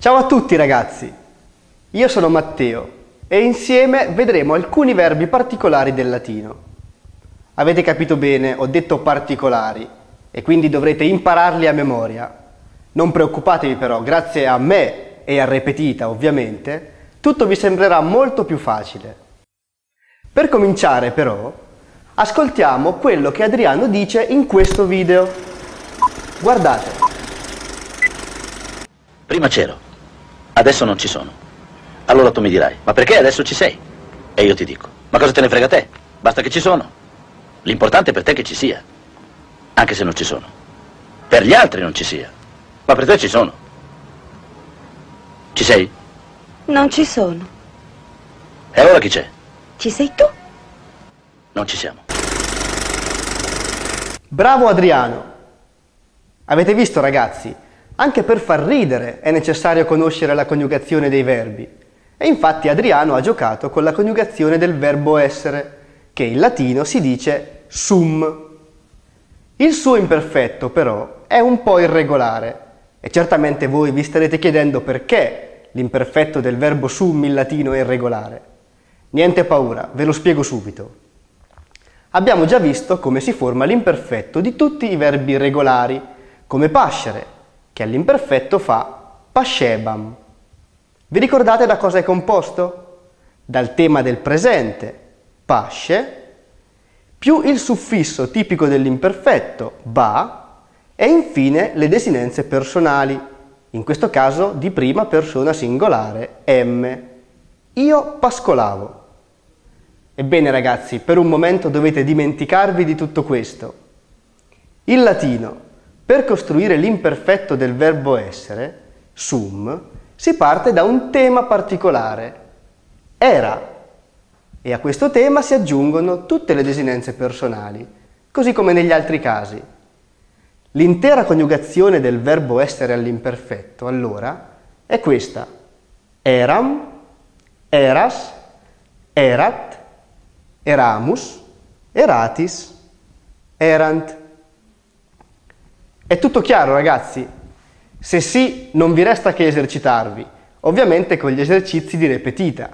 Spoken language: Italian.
Ciao a tutti ragazzi, io sono Matteo e insieme vedremo alcuni verbi particolari del latino. Avete capito bene, ho detto particolari e quindi dovrete impararli a memoria. Non preoccupatevi però, grazie a me e a Repetita ovviamente, tutto vi sembrerà molto più facile. Per cominciare però, ascoltiamo quello che Adriano dice in questo video. Guardate. Prima c'ero, adesso non ci sono. Allora tu mi dirai, ma perché adesso ci sei? E io ti dico, ma cosa te ne frega a te? Basta che ci sono. L'importante è per te che ci sia, anche se non ci sono. Per gli altri non ci sia, ma per te ci sono. Ci sei? Non ci sono. E ora chi c'è? Ci sei tu? Non ci siamo. Bravo Adriano! Avete visto ragazzi? Anche per far ridere è necessario conoscere la coniugazione dei verbi. E infatti Adriano ha giocato con la coniugazione del verbo essere, che in latino si dice sum. Il suo imperfetto però è un po' irregolare e certamente voi vi starete chiedendo perché l'imperfetto del verbo sum in latino è irregolare. Niente paura, ve lo spiego subito. Abbiamo già visto come si forma l'imperfetto di tutti i verbi regolari, come pascere, che all'imperfetto fa pascebam. Vi ricordate da cosa è composto? Dal tema del presente, pasce, più il suffisso tipico dell'imperfetto, ba, e infine le desinenze personali, in questo caso di prima persona singolare, m. Io pascolavo. Ebbene ragazzi, per un momento dovete dimenticarvi di tutto questo. In latino, per costruire l'imperfetto del verbo essere, sum, si parte da un tema particolare, era, e a questo tema si aggiungono tutte le desinenze personali, così come negli altri casi. L'intera coniugazione del verbo essere all'imperfetto, allora, è questa. Eram, eras, erat, eramus, eratis, erant. È tutto chiaro ragazzi? Se sì, non vi resta che esercitarvi, ovviamente con gli esercizi di repetita.